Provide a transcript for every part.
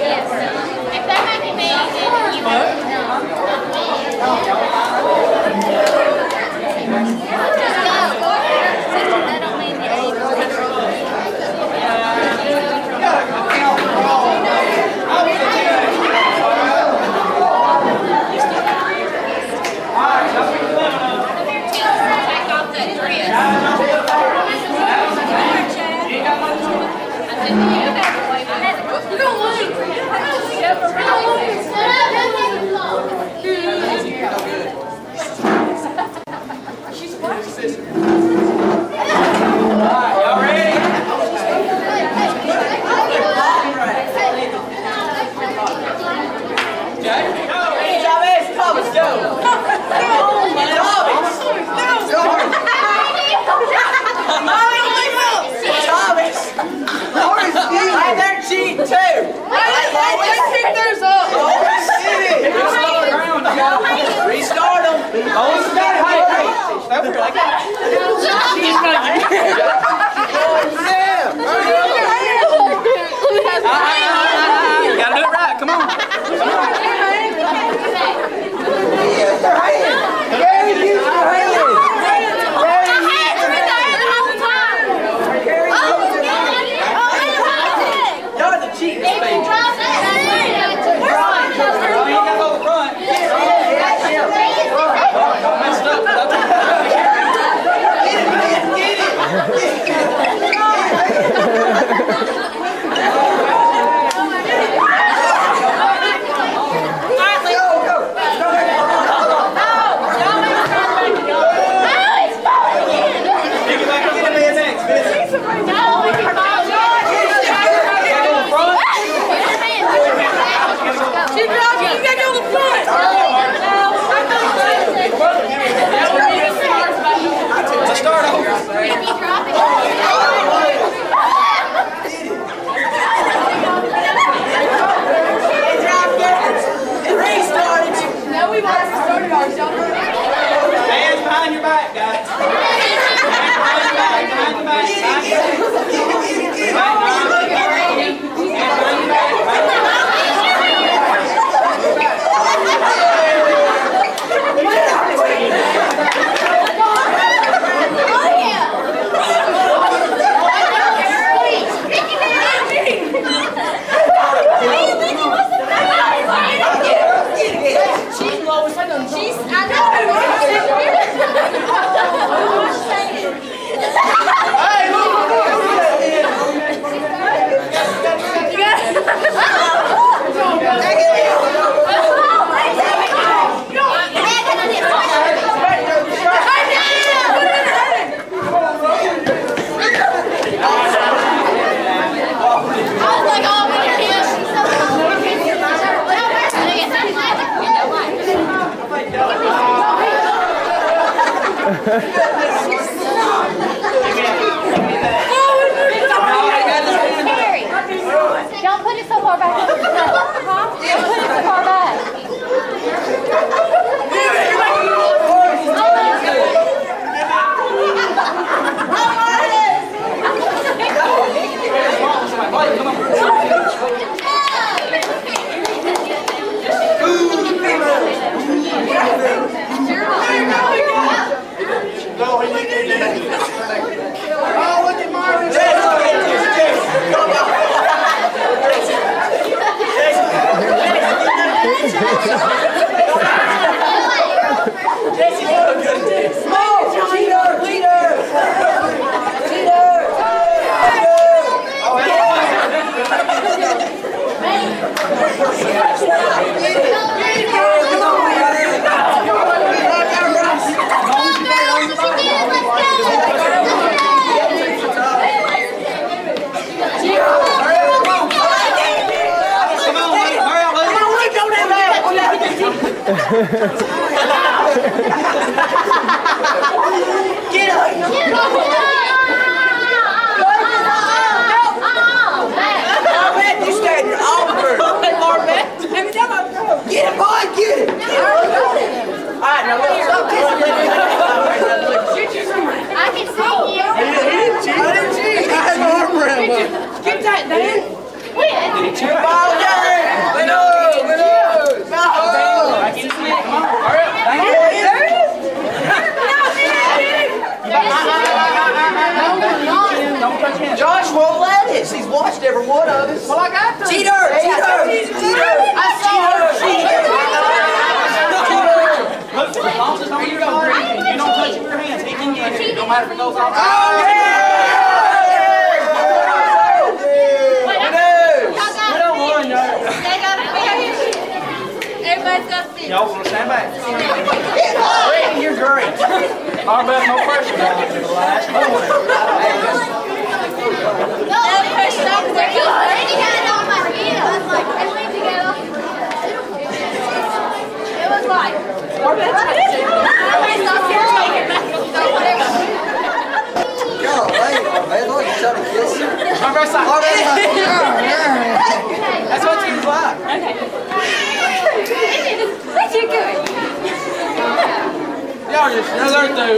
Yes. Cheers. Yeah. Get it, get it! Get it. All right, now. I can see you. Didn't cheat. I that, Two ball, Don't touch him. Josh won't let us. He's watched every one of us. Well, I got to. Cheater! Cheater! Cheater! Look, as long as it's on your body and you don't touch it with your hands, he can get it. No matter if it goes off. Oh, yeah! Everybody's got to see. Y'all want to stand back? Ready, you're great. Our best, no pressure down to the last moment. No pressure. They're good. Randy had it on my head. I was like, and we together. Whatever. Golly, man, look, he's trying to kiss you. That's That's what you. What you just.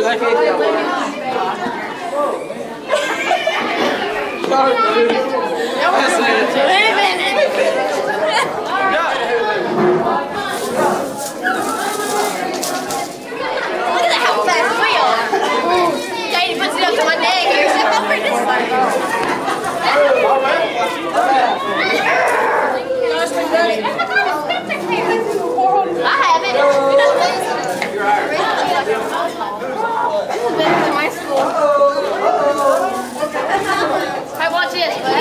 They can't dude. That's it. Living it. Look at that how fast we are. Katie puts it up to my neck here. She's like, "Oh, this I have it. This is better than my school. I watch it, but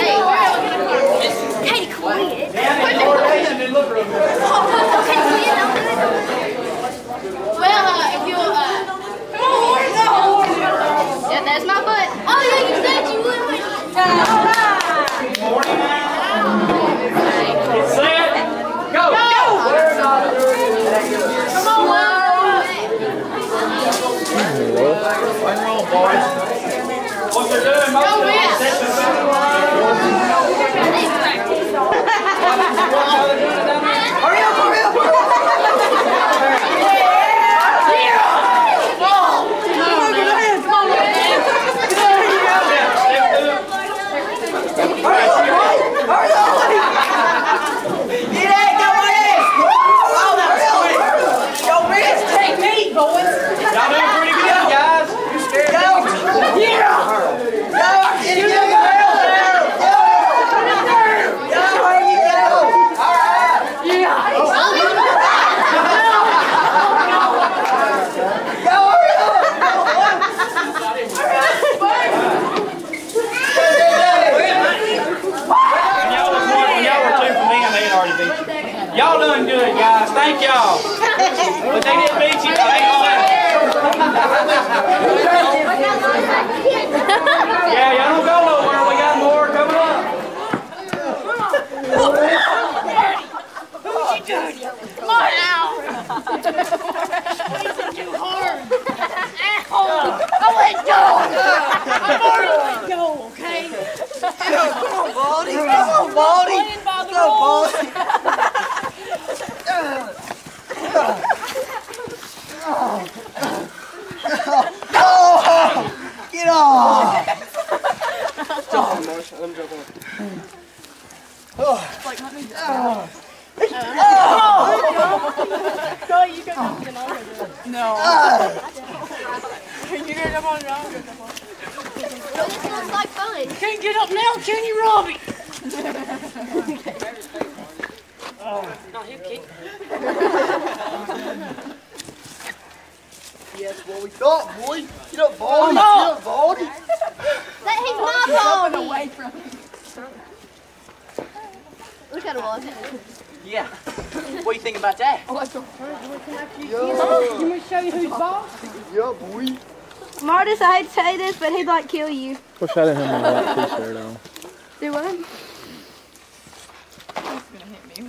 Yes, what we thought, boy. Get up, Baldy. Get up, Baldy. That he's my phone. away from Look at it was. Yeah. What do you think about that? Oh, Yo, Let me show you who's boss. yeah, boy. Martis, I hate to say this, but he'd like kill you. Wish I didn't have my white t-shirt on. Do what? I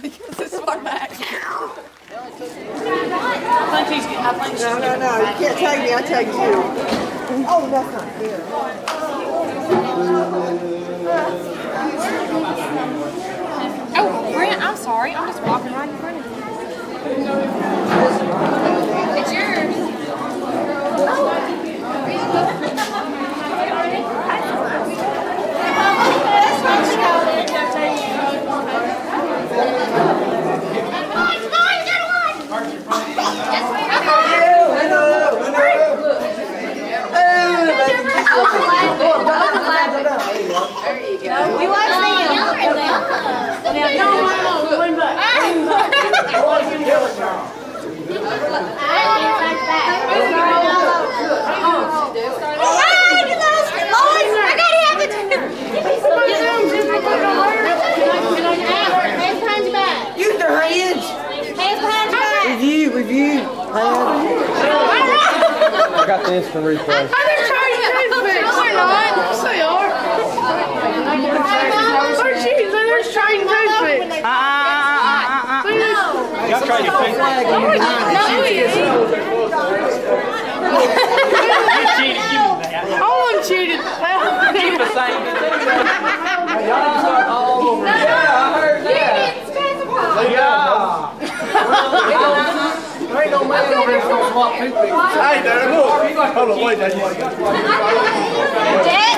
think he's. I think No, no, no. You can't tag me. I take you. Oh, that's not fair. Oh, Brent, I'm sorry. I'm just walking right in front of you. It's yours. We watched them. Hands behind your back. Use their hands. Hands behind your back. Review, review. Hands. I got the instant replay. They're trying to toothpicks. No, they're not. Yes, they are. They're cheating. Uh, uh, uh, they're trying toothpicks. Y'all try to think. No, he is. You cheated. Give me that. I want cheated. Keep the same. Yeah. Ain't no man over here gonna. Hey, there, look. Hold on, wait, there. Dad,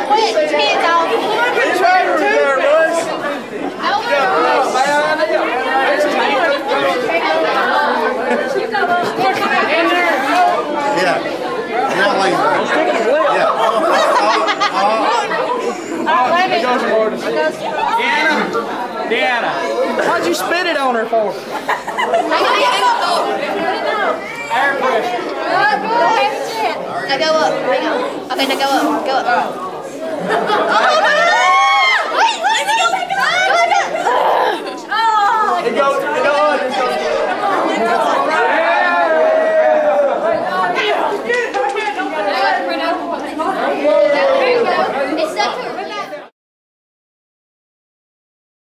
put your hands off. He's right over there, boys. Yeah. Now lean back. Yeah. Deanna. Deanna. Why'd you spit it on her for? Pressure. Now go up. Hang on. Okay, now go up. Go up. Oh,